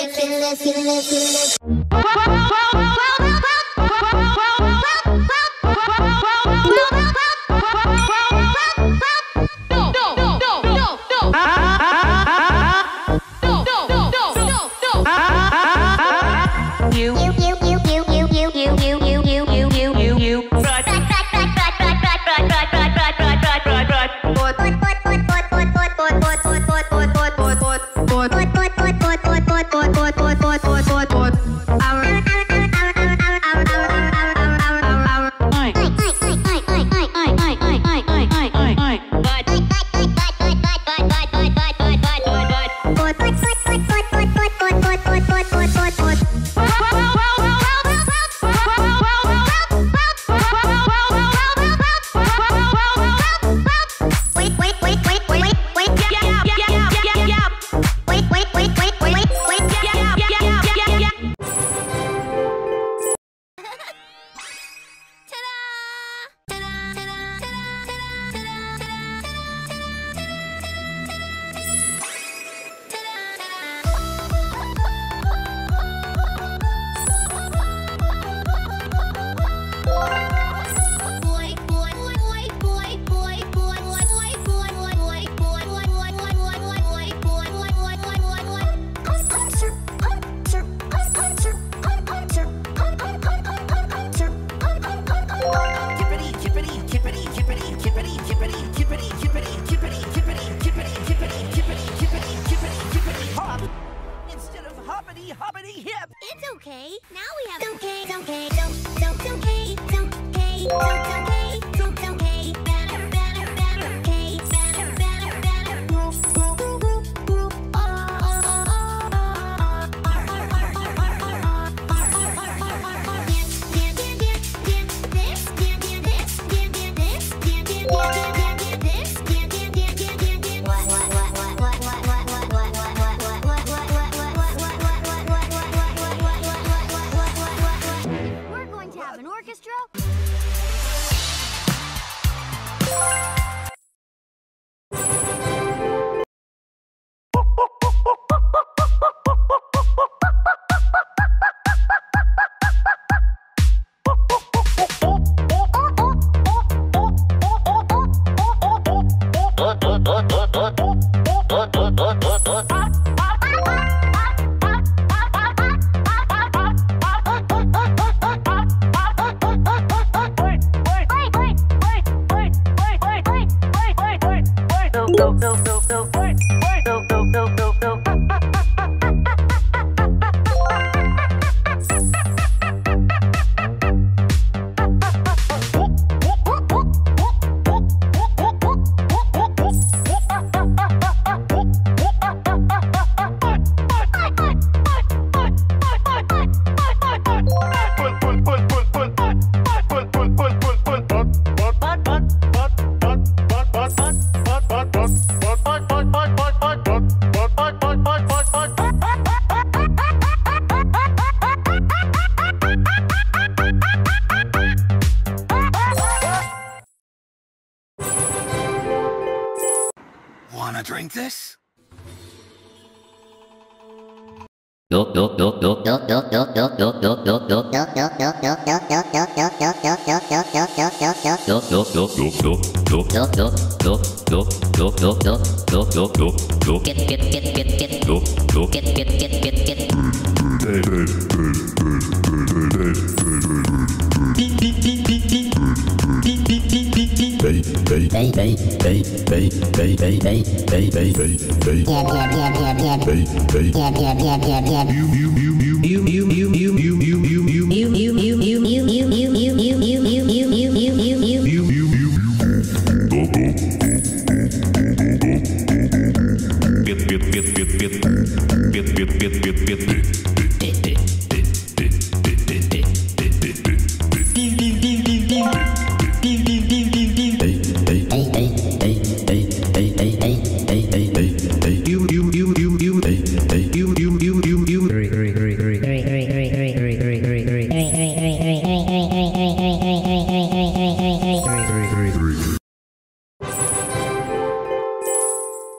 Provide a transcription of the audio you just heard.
it, kill it, kill. Okay. Now we have okay, okay, don't, don't, okay, don't, okay, don't, okay, low, low. Wanna drink this? Bit bit bit bit bit bit bit bit bit bit